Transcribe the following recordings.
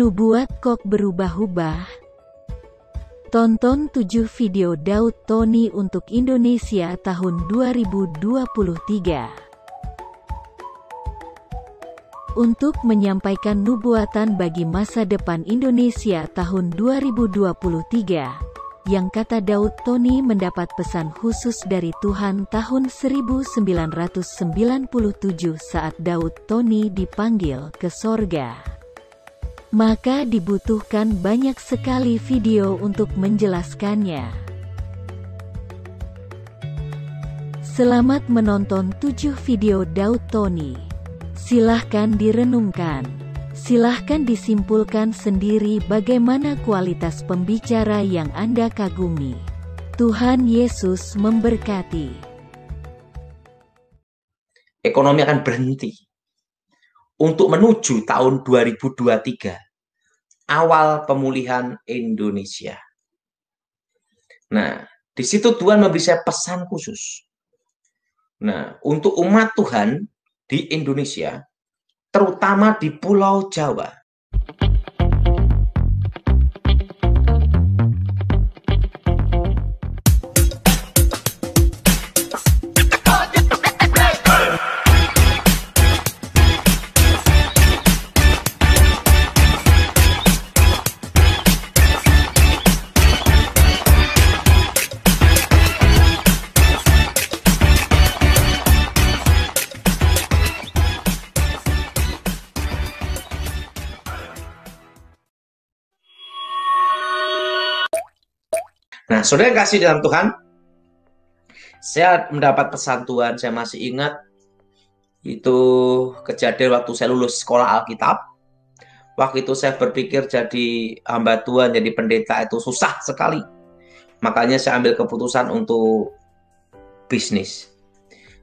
Nubuat kok berubah-ubah? Tonton 7 video Daud Tony untuk Indonesia tahun 2023. Untuk menyampaikan nubuatan bagi masa depan Indonesia tahun 2023, yang kata Daud Tony mendapat pesan khusus dari Tuhan tahun 1997 saat Daud Tony dipanggil ke sorga. Maka dibutuhkan banyak sekali video untuk menjelaskannya. Selamat menonton 7 video Daud Tony. Silahkan direnungkan. Silahkan disimpulkan sendiri bagaimana kualitas pembicara yang Anda kagumi. Tuhan Yesus memberkati. Ekonomi akan berhenti. Untuk menuju tahun 2023, awal pemulihan Indonesia. Nah, di situ Tuhan memberi saya pesan khusus. Nah, untuk umat Tuhan di Indonesia, terutama di Pulau Jawa. Nah, saudara kasih dalam Tuhan, saya mendapat pesan Tuhan, saya masih ingat itu kejadian waktu saya lulus sekolah Alkitab. Waktu itu saya berpikir jadi hamba Tuhan, jadi pendeta itu susah sekali. Makanya saya ambil keputusan untuk bisnis.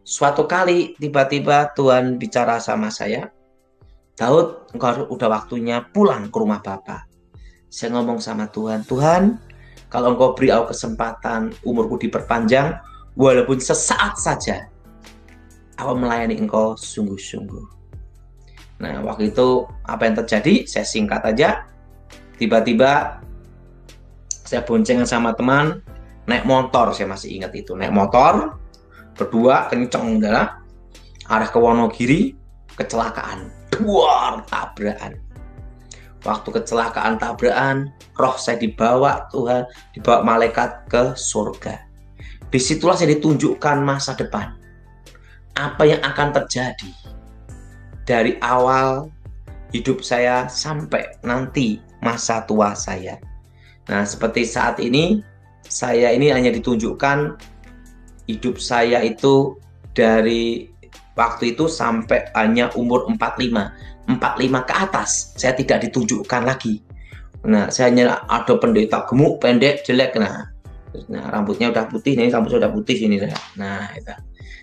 Suatu kali tiba-tiba Tuhan bicara sama saya, Daud, engkau udah waktunya pulang ke rumah Bapak. Saya ngomong sama Tuhan, Tuhan, kalau engkau beri aku kesempatan umurku diperpanjang, walaupun sesaat saja, aku melayani engkau sungguh-sungguh. Nah, waktu itu apa yang terjadi? Saya singkat aja. Tiba-tiba saya boncengan sama teman, naik motor, saya masih ingat itu. Naik motor, berdua, kenceng udara, arah ke Wonogiri, kecelakaan. Duar, tabrakan waktu kecelakaan tabrakan, roh saya dibawa Tuhan, dibawa malaikat ke surga. Di situlah saya ditunjukkan masa depan. Apa yang akan terjadi dari awal hidup saya sampai nanti masa tua saya. Nah, seperti saat ini, saya ini hanya ditunjukkan hidup saya itu dari waktu itu sampai hanya umur 45 45 ke atas saya tidak ditunjukkan lagi. Nah saya hanya ada pendeta gemuk pendek jelek. Nah nah rambutnya udah putih nih rambut sudah putih ini saya. Nah itu.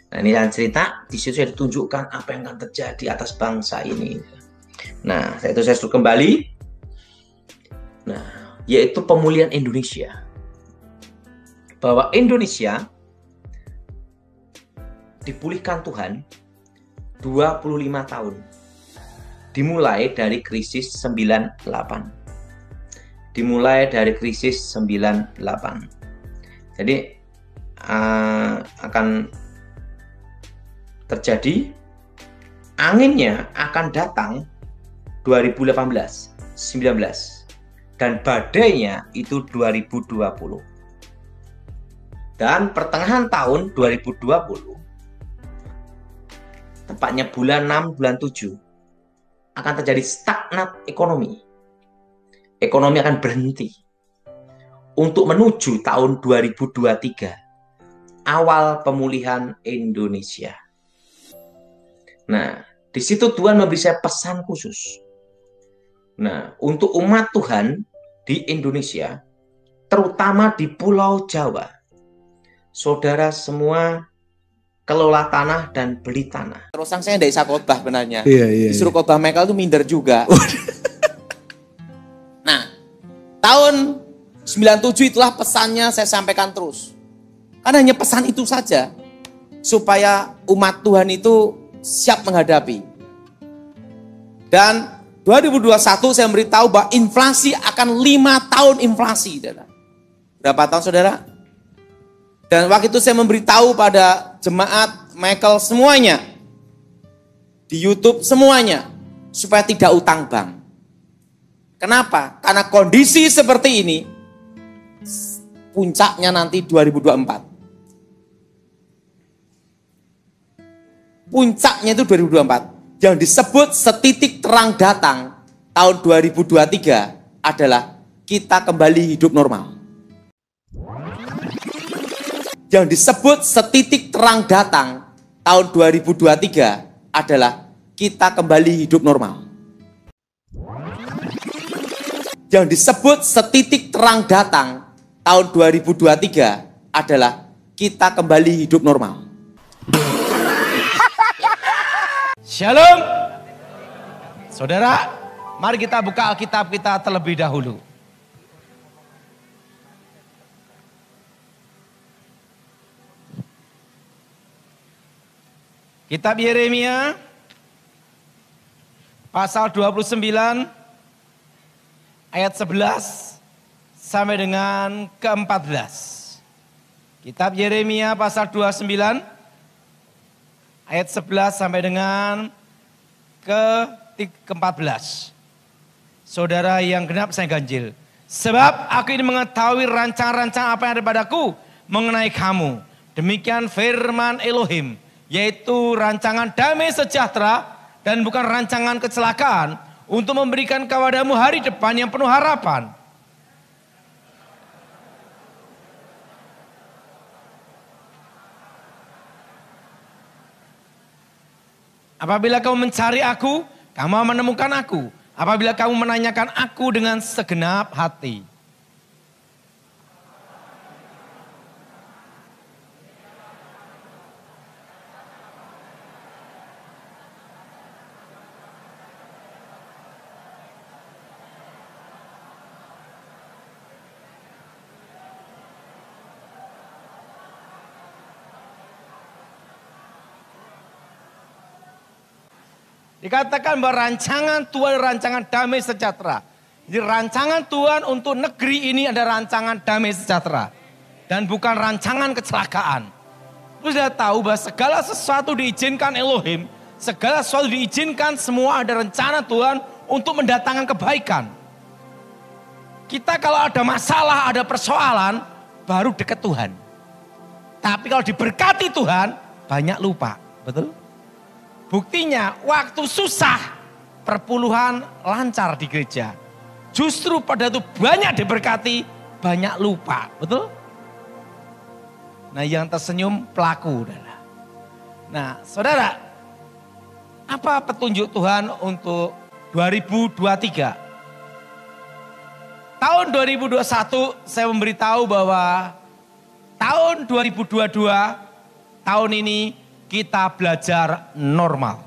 Nah ini yang cerita di situ saya ditunjukkan apa yang akan terjadi atas bangsa ini. Nah saya itu saya suruh kembali. Nah yaitu pemulihan Indonesia. Bahwa Indonesia dipulihkan Tuhan 25 tahun dimulai dari krisis 98. Dimulai dari krisis 98. Jadi uh, akan terjadi anginnya akan datang 2018, 19 dan badainya itu 2020. Dan pertengahan tahun 2020 tepatnya bulan 6 bulan 7 akan terjadi stagnat ekonomi. Ekonomi akan berhenti. Untuk menuju tahun 2023, awal pemulihan Indonesia. Nah, di situ Tuhan memberi saya pesan khusus. Nah, untuk umat Tuhan di Indonesia, terutama di Pulau Jawa, saudara semua kelola tanah dan beli tanah. Terus saya tidak bisa khotbah benarnya. Iya, iya. Disuruh iya. khotbah Michael itu minder juga. nah, tahun 97 itulah pesannya saya sampaikan terus. Karena hanya pesan itu saja. Supaya umat Tuhan itu siap menghadapi. Dan 2021 saya memberitahu bahwa inflasi akan lima tahun inflasi. Saudara. Berapa tahun saudara? Dan waktu itu saya memberitahu pada jemaat Michael semuanya. Di Youtube semuanya. Supaya tidak utang bank. Kenapa? Karena kondisi seperti ini, puncaknya nanti 2024. Puncaknya itu 2024 yang disebut setitik terang datang tahun 2023 adalah kita kembali hidup normal. Yang disebut setitik terang datang tahun 2023 adalah kita kembali hidup normal. Yang disebut setitik terang datang tahun 2023 adalah kita kembali hidup normal. Shalom. Saudara, mari kita buka Alkitab kita terlebih dahulu. Kitab Yeremia pasal 29 ayat 11 sampai dengan ke-14. Kitab Yeremia pasal 29 ayat 11 sampai dengan ke-14. Saudara yang genap saya ganjil. Sebab aku ini mengetahui rancangan-rancangan apa yang ada padaku mengenai kamu. Demikian firman Elohim. Yaitu rancangan damai sejahtera dan bukan rancangan kecelakaan. Untuk memberikan kepadamu hari depan yang penuh harapan. Apabila kamu mencari aku, kamu menemukan aku. Apabila kamu menanyakan aku dengan segenap hati. Dikatakan bahwa rancangan Tuhan rancangan damai sejahtera. Jadi rancangan Tuhan untuk negeri ini ada rancangan damai sejahtera. Dan bukan rancangan kecelakaan. Lu sudah tahu bahwa segala sesuatu diizinkan Elohim. Segala sesuatu diizinkan semua ada rencana Tuhan untuk mendatangkan kebaikan. Kita kalau ada masalah, ada persoalan, baru dekat Tuhan. Tapi kalau diberkati Tuhan, banyak lupa. Betul? Buktinya waktu susah perpuluhan lancar di gereja. Justru pada itu banyak diberkati, banyak lupa. Betul? Nah yang tersenyum pelaku. Nah saudara, apa petunjuk Tuhan untuk 2023? Tahun 2021 saya memberitahu bahwa tahun 2022 tahun ini kita belajar normal.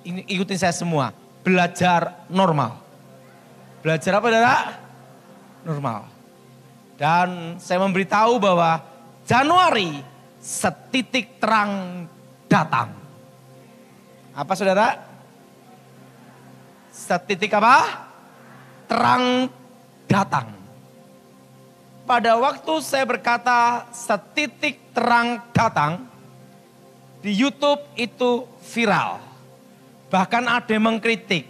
Ini ikutin saya semua, belajar normal. Belajar apa saudara? Normal. Dan saya memberitahu bahwa Januari setitik terang datang. Apa saudara? Setitik apa? Terang datang. Pada waktu saya berkata setitik terang datang, di YouTube itu viral. Bahkan ada yang mengkritik.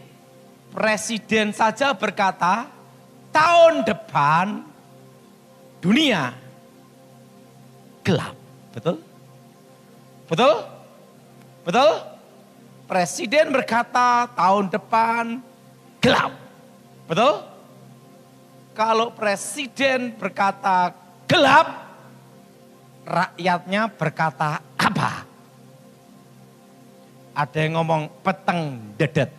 Presiden saja berkata, tahun depan dunia gelap. Betul? Betul? Betul? Presiden berkata tahun depan gelap. Betul? Kalau presiden berkata gelap, rakyatnya berkata apa? Ada yang ngomong peteng dedet.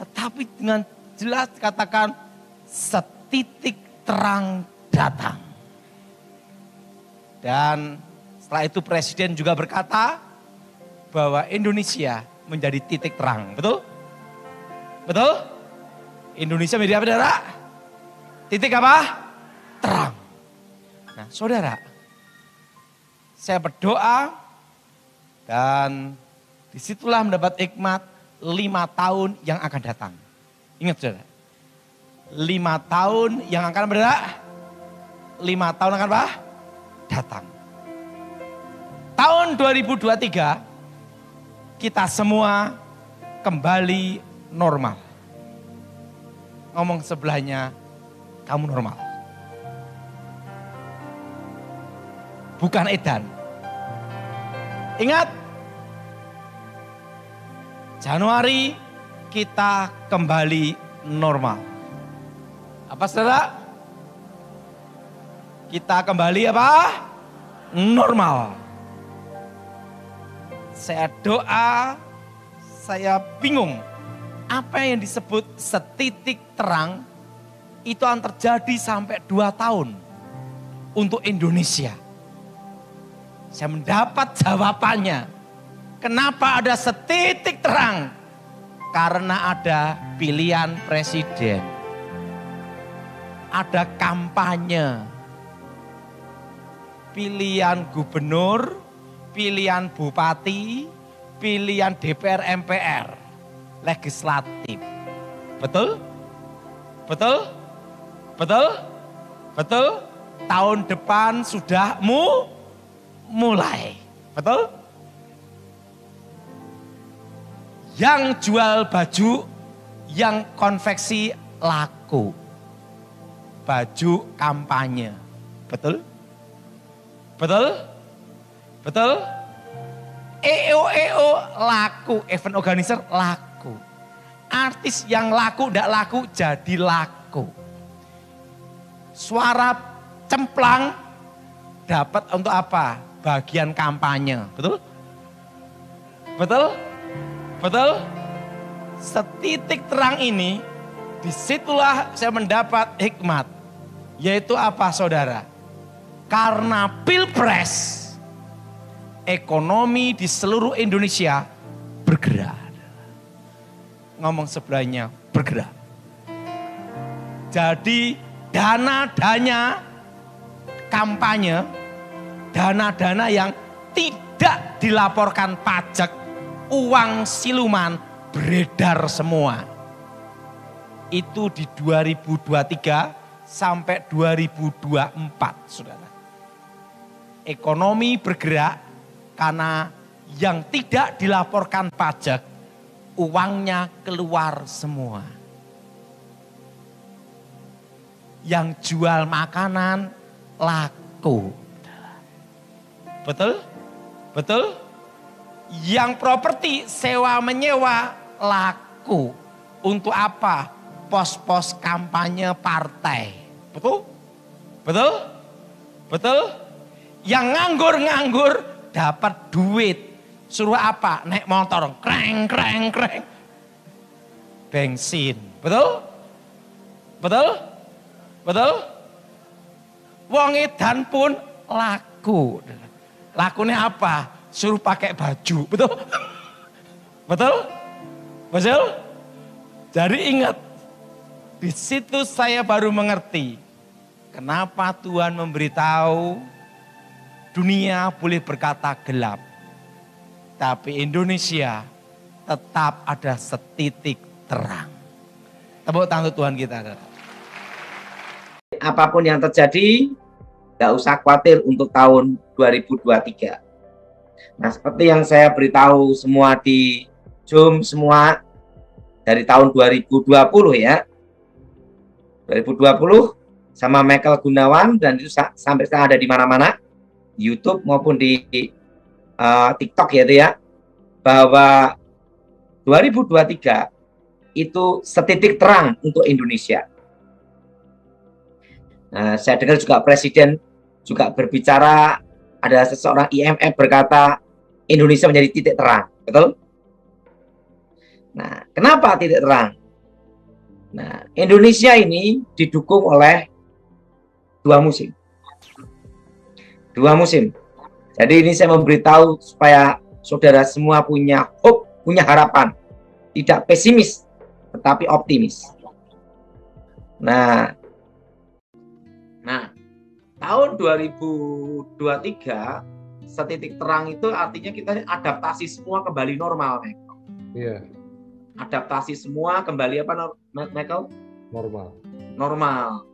Tetapi dengan jelas katakan setitik terang datang. Dan setelah itu presiden juga berkata bahwa Indonesia menjadi titik terang. Betul? Betul? Indonesia menjadi apa saudara? Titik apa? Terang. Nah saudara, saya berdoa dan di situlah mendapat hikmat lima tahun yang akan datang. Ingat saudara. Lima tahun yang akan berada. Lima tahun akan apa? Datang. Tahun 2023 kita semua kembali normal. Ngomong sebelahnya, kamu normal. Bukan edan. Ingat, Januari kita kembali normal. Apa saudara? Kita kembali apa? Normal. Saya doa, saya bingung. Apa yang disebut setitik terang itu akan terjadi sampai dua tahun untuk Indonesia. Saya mendapat jawabannya Kenapa ada setitik terang? Karena ada pilihan presiden. Ada kampanye. Pilihan gubernur, pilihan bupati, pilihan DPR MPR, legislatif. Betul? Betul? Betul? Betul? Tahun depan sudah mu mulai. Betul? Yang jual baju, yang konveksi laku. Baju kampanye. Betul? Betul? Betul? EO EO laku, event organizer laku. Artis yang laku tidak laku jadi laku. Suara cemplang dapat untuk apa? Bagian kampanye. Betul? Betul? Betul? Setitik terang ini, di situlah saya mendapat hikmat. Yaitu apa saudara? Karena pilpres, ekonomi di seluruh Indonesia bergerak. Ngomong sebelahnya, bergerak. Jadi dana-dana kampanye, dana-dana yang tidak dilaporkan pajak uang siluman beredar semua. Itu di 2023 sampai 2024, saudara. Ekonomi bergerak karena yang tidak dilaporkan pajak, uangnya keluar semua. Yang jual makanan laku. Betul? Betul? Yang properti sewa menyewa laku. Untuk apa? Pos-pos kampanye partai. Betul? Betul? Betul? Yang nganggur-nganggur dapat duit. Suruh apa? Naik motor. Kreng, kreng, kreng. Bensin. Betul? Betul? Betul? Wong edan pun laku. Lakunya apa? Suruh pakai baju. Betul? Betul? Betul? Jadi ingat, di situ saya baru mengerti kenapa Tuhan memberitahu dunia boleh berkata gelap. Tapi Indonesia tetap ada setitik terang. Tepuk tangan Tuhan kita. Apa pun yang terjadi, gak usah khawatir untuk tahun 2023 Nah, seperti yang saya beritahu semua di Zoom semua dari tahun 2020 ya. 2020 sama Michael Gunawan dan itu sampai sekarang ada di mana-mana YouTube maupun di uh, TikTok ya itu ya bahwa 2023 itu setitik terang untuk Indonesia. Nah, saya dengar juga Presiden juga berbicara ada seseorang IMF berkata Indonesia menjadi titik terang, betul? Nah, kenapa titik terang? Nah, Indonesia ini didukung oleh dua musim. Dua musim. Jadi ini saya memberitahu supaya saudara semua punya hope, punya harapan. Tidak pesimis, tetapi optimis. Nah, tahun 2023 setitik terang itu artinya kita adaptasi semua kembali normal. Iya. adaptasi semua kembali apa Michael? Normal. Normal.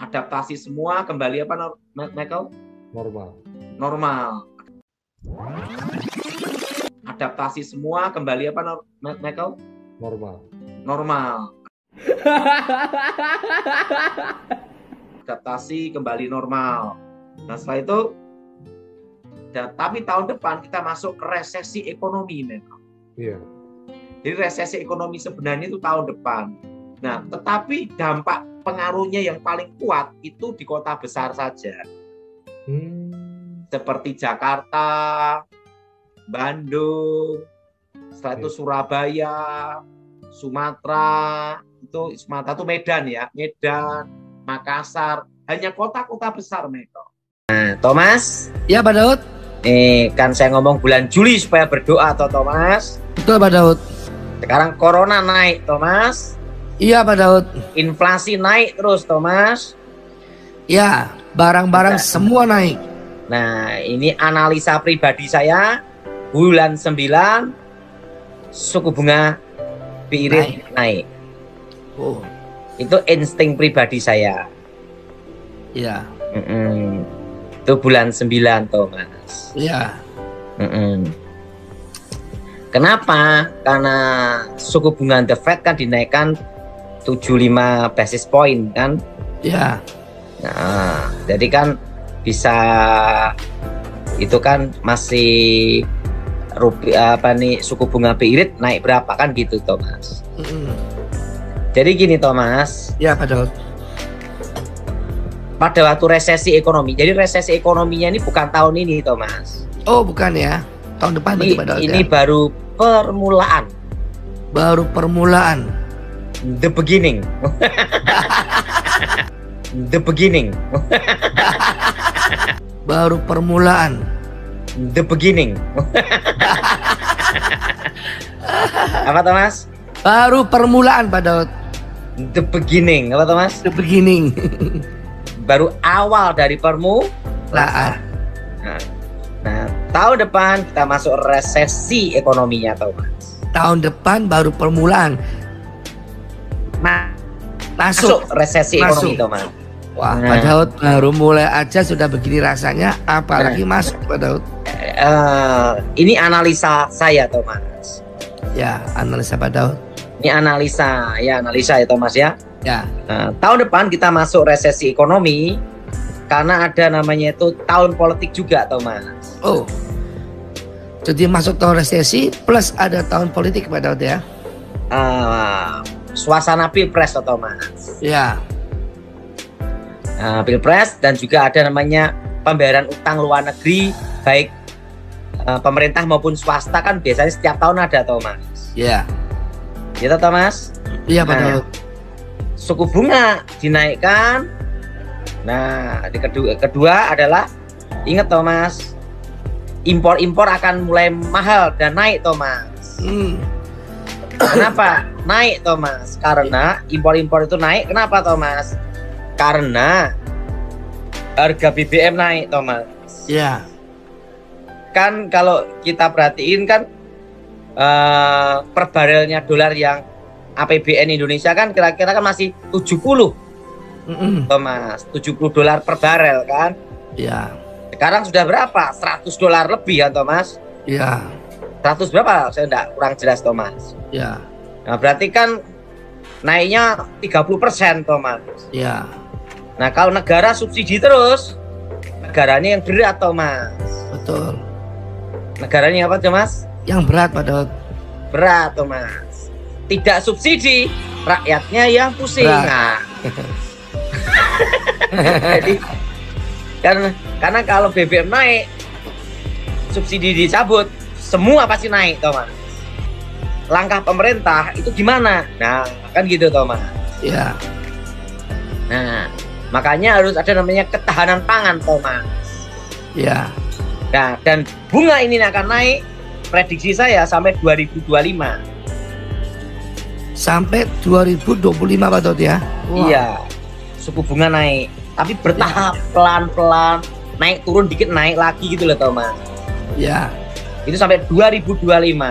Adaptasi semua kembali apa Michael? Normal. Normal. Adaptasi semua kembali apa Michael? Normal. Normal. Adaptasi kembali normal. Nah setelah itu, dan, tapi tahun depan kita masuk ke resesi ekonomi memang. Iya. Jadi resesi ekonomi sebenarnya itu tahun depan. Nah, tetapi dampak pengaruhnya yang paling kuat itu di kota besar saja, Hmm. seperti Jakarta, Bandung, setelah itu Surabaya, Sumatera, itu Sumatera itu Medan ya, Medan, Makassar, hanya kota-kota besar Meko. Nah, Thomas, Ya Pak Daud, eh kan saya ngomong bulan Juli supaya berdoa toh Thomas. betul Pak Daud. Sekarang corona naik Thomas. Iya Pak Daud. Inflasi naik terus, Thomas. Ya, barang-barang Nah. semua naik. Nah, ini analisa pribadi saya. Bulan 9, suku bunga BI rate naik. Oh, Itu insting pribadi saya. iya. Mm-mm. Itu bulan 9, Thomas. Iya. Mm-mm. Kenapa? Karena suku bunga The Fed kan dinaikkan 75 basis point kan. Iya. Nah, jadi kan bisa itu kan masih rupiah apa nih suku bunga BI naik berapa kan gitu Thomas. Mm-mm. Jadi gini Thomas, Iya Pak Daud. pada waktu resesi ekonomi. Jadi resesi ekonominya ini bukan tahun ini Thomas. Oh bukan ya, tahun depan Ini, Daud ini ya. baru permulaan, Baru permulaan. the beginning. the beginning, Baru permulaan. the beginning. apa Thomas? Baru permulaan Pak Daud. The beginning, apa Thomas? The beginning. Baru awal dari permu Lah, Nah, tahun depan kita masuk resesi ekonominya, Thomas. tahun depan baru permulaan. Ma- Masuk. masuk resesi Masuk. ekonomi, Thomas. Wah, Nah. Pak Daud baru mulai aja sudah begini rasanya, apalagi masuk Pak Daud. Eh, ini analisa saya, Thomas. Ya, analisa Pak Daud. Ini analisa, ya analisa ya, Thomas ya. Ya, Nah, tahun depan kita masuk resesi ekonomi karena ada namanya itu tahun politik juga, Thomas. oh. Jadi masuk tahun resesi plus ada tahun politik Pak Daud ya. Eh, suasana pilpres, toh, Thomas. Ya, Nah, pilpres dan juga ada namanya pembayaran utang luar negeri baik eh, pemerintah maupun swasta kan biasanya setiap tahun ada Thomas. ya. Gitu Thomas. Iya Pak Nah. Daud. Suku bunga dinaikkan. Nah, di kedua kedua adalah ingat Thomas impor-impor akan mulai mahal dan naik Thomas. Hmm. Kenapa naik Thomas? Karena impor-impor itu naik. Kenapa Thomas? Karena harga BBM naik Thomas. Ya, Kan kalau kita perhatiin kan eh, per barelnya dolar yang APBN Indonesia kan kira-kira kan masih 70 Mm-mm. Thomas, 70 dolar per barel kan. ya, Sekarang sudah berapa? 100 dolar lebih kan Thomas? ya, 100 berapa? Saya enggak kurang jelas Thomas. ya, Nah, berarti kan naiknya 30% Thomas. ya, Nah, kalau negara subsidi terus, negaranya yang berat, Thomas. betul. Negaranya apa, Thomas? Yang berat Daud. Berat, Thomas. Tidak subsidi, rakyatnya yang pusing. Berat. Nah. Jadi, karena karena kalau BBM naik, subsidi dicabut, semua pasti naik, Thomas. Langkah pemerintah itu gimana? Nah, kan gitu, Thomas. Ya, Nah, makanya harus ada namanya ketahanan pangan, Thomas. ya, Nah, dan bunga ini akan naik prediksi saya sampai 2025. sampai 2025 Pak Daud ya. Wah, Iya. Suku bunga naik, tapi bertahap pelan-pelan, naik turun dikit naik lagi gitu loh, Thomas. Ya, Itu sampai 2025.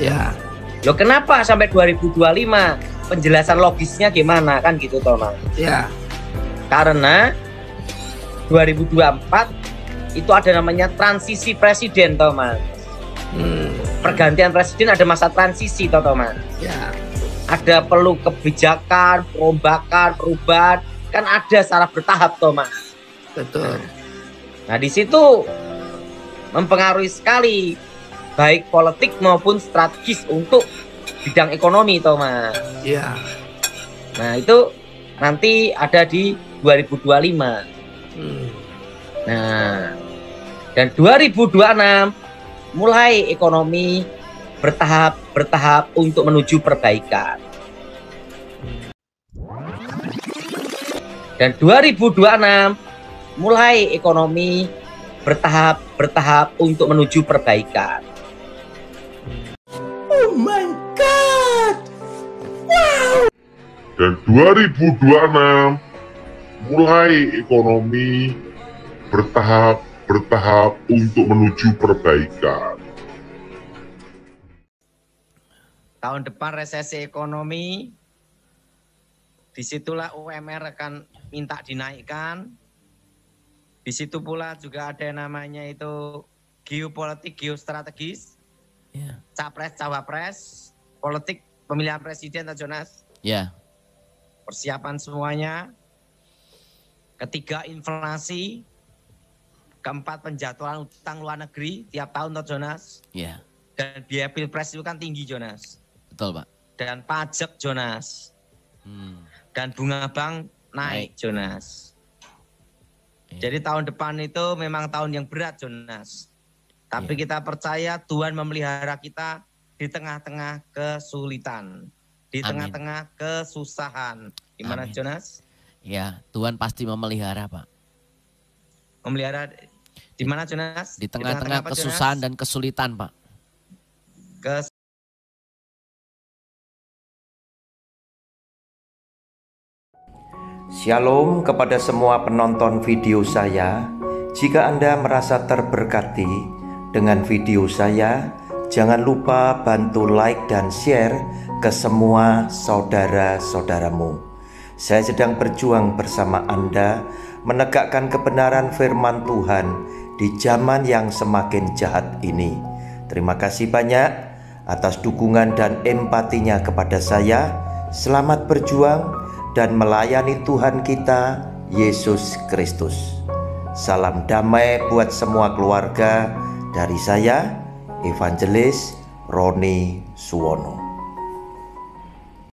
Ya. Loh kenapa sampai 2025? Penjelasan logisnya gimana kan gitu Thomas? Ya. Karena 2024 itu ada namanya transisi presiden Thomas. Hmm. Pergantian presiden ada masa transisi toh Thomas. Ya. Ada perlu kebijakan, perombakan, perubahan, kan ada secara bertahap Thomas. Betul. Nah di situ mempengaruhi sekali baik politik maupun strategis untuk bidang ekonomi Thomas. Ya. Nah itu nanti ada di 2025. Hmm. Nah dan 2026 mulai ekonomi bertahap bertahap untuk menuju perbaikan. Dan 2026 mulai ekonomi bertahap bertahap untuk menuju perbaikan. dan 2026 mulai ekonomi bertahap bertahap untuk menuju perbaikan. Tahun depan resesi ekonomi, di situlah UMR akan minta dinaikkan. Di situ pula juga ada yang namanya itu geopolitik, geostrategis, Ya. capres, cawapres, politik pemilihan presiden, Pak Jonas, Ya. persiapan semuanya. Ketiga inflasi, keempat penjatuhan utang luar negeri tiap tahun, Pak Jonas, Ya. dan biaya pilpres itu kan tinggi, Jonas, Betul, Pak. dan pajak, Jonas. Hmm. dan bunga bank naik, Naik. Jonas. Iya. Jadi tahun depan itu memang tahun yang berat, Jonas. Tapi Iya. kita percaya Tuhan memelihara kita di tengah-tengah kesulitan, di tengah-tengah kesusahan. Gimana, Amin. Jonas? Ya, Tuhan pasti memelihara, Pak. Memelihara di mana, Jonas? Di tengah-tengah kesusahan Jonas? dan kesulitan, Pak. Kes- Shalom kepada semua penonton video saya. Jika Anda merasa terberkati dengan video saya, jangan lupa bantu like dan share ke semua saudara-saudaramu. Saya sedang berjuang bersama Anda menegakkan kebenaran firman Tuhan di zaman yang semakin jahat ini. Terima kasih banyak atas dukungan dan empatinya kepada saya. Selamat berjuang dan melayani Tuhan kita, Yesus Kristus. Salam damai buat semua keluarga dari saya, Evangelis Roni Suwono.